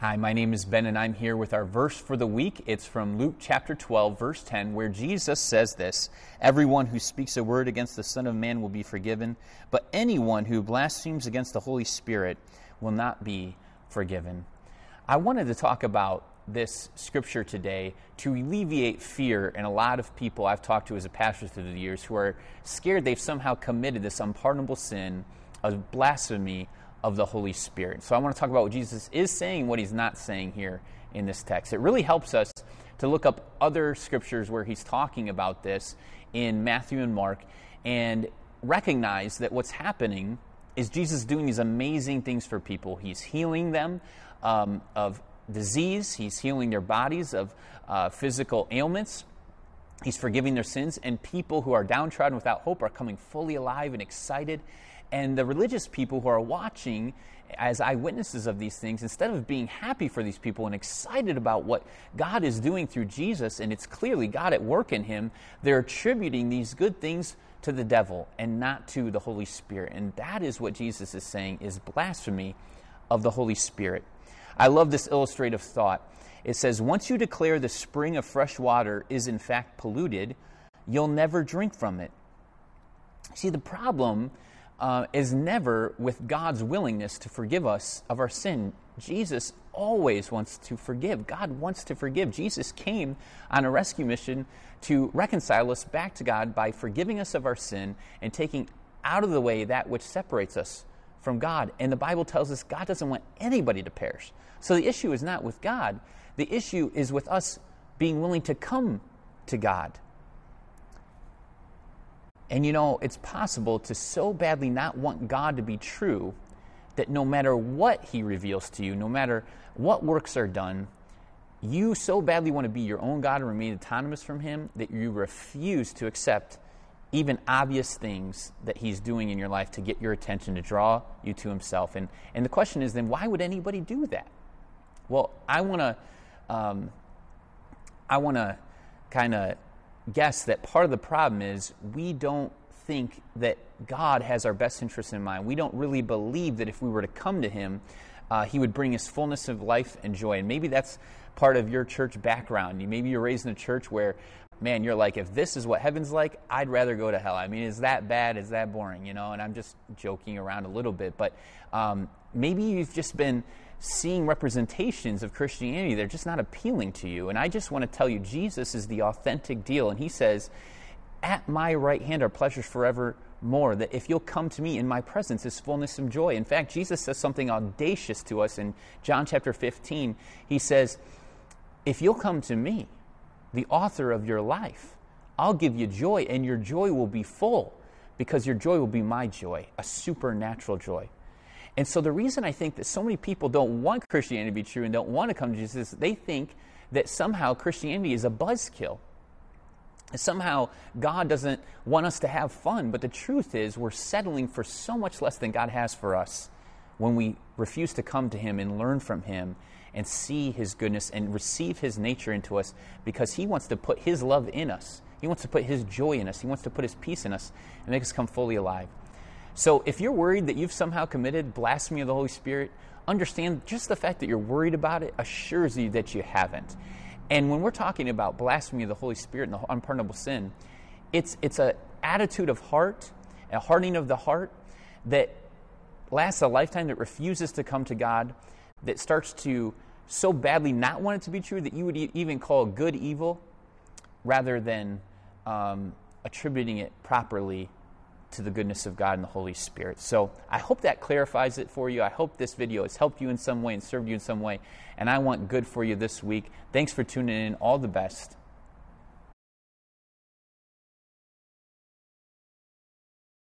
Hi, my name is Ben, and I'm here with our verse for the week. It's from Luke chapter 12, verse 10, where Jesus says this Everyone who speaks a word against the Son of Man will be forgiven, but anyone who blasphemes against the Holy Spirit will not be forgiven. I wanted to talk about this scripture today to alleviate fear in a lot of people I've talked to as a pastor through the years who are scared they've somehow committed this unpardonable sin of blasphemy of the Holy Spirit. So I want to talk about what Jesus is saying, what he's not saying here in this text. It really helps us to look up other scriptures where he's talking about this in Matthew and Mark and recognize that what's happening is Jesus doing these amazing things for people. He's healing them um, of disease, he's healing their bodies of uh, physical ailments. He's forgiving their sins, and people who are downtrodden without hope are coming fully alive and excited and the religious people who are watching as eyewitnesses of these things, instead of being happy for these people and excited about what God is doing through Jesus, and it's clearly God at work in him, they're attributing these good things to the devil and not to the Holy Spirit. And that is what Jesus is saying is blasphemy of the Holy Spirit. I love this illustrative thought. It says, Once you declare the spring of fresh water is in fact polluted, you'll never drink from it. See, the problem uh, is never with God's willingness to forgive us of our sin. Jesus always wants to forgive. God wants to forgive. Jesus came on a rescue mission to reconcile us back to God by forgiving us of our sin and taking out of the way that which separates us from God. And the Bible tells us God doesn't want anybody to perish. So the issue is not with God, the issue is with us being willing to come to God and you know, it's possible to so badly not want God to be true that no matter what He reveals to you, no matter what works are done, you so badly want to be your own God and remain autonomous from Him that you refuse to accept even obvious things that He's doing in your life to get your attention, to draw you to Himself. And, and the question is then, why would anybody do that? Well, I want to. Um, I want to kind of guess that part of the problem is we don't think that God has our best interests in mind. We don't really believe that if we were to come to Him, uh, He would bring us fullness of life and joy. And maybe that's part of your church background. Maybe you're raised in a church where, man, you're like, if this is what heaven's like, I'd rather go to hell. I mean, is that bad? Is that boring? You know, and I'm just joking around a little bit. But um, maybe you've just been seeing representations of Christianity that are just not appealing to you. And I just want to tell you, Jesus is the authentic deal. And he says, At my right hand are pleasures forevermore, that if you'll come to me in my presence is fullness of joy. In fact, Jesus says something audacious to us in John chapter 15. He says, If you'll come to me, the author of your life, I'll give you joy, and your joy will be full because your joy will be my joy, a supernatural joy. And so the reason I think that so many people don't want Christianity to be true and don't want to come to Jesus, is they think that somehow Christianity is a buzzkill. Somehow God doesn't want us to have fun, but the truth is we're settling for so much less than God has for us when we refuse to come to Him and learn from Him and see His goodness and receive His nature into us because He wants to put His love in us. He wants to put His joy in us. He wants to put His peace in us and make us come fully alive. So if you're worried that you've somehow committed blasphemy of the Holy Spirit, understand just the fact that you're worried about it assures you that you haven't. And when we're talking about blasphemy of the Holy Spirit and the unpardonable sin, it's it's an attitude of heart, a hardening of the heart that lasts a lifetime that refuses to come to God, that starts to so badly not want it to be true that you would e- even call good evil rather than um, attributing it properly to the goodness of God and the Holy Spirit. So I hope that clarifies it for you. I hope this video has helped you in some way and served you in some way. And I want good for you this week. Thanks for tuning in. All the best.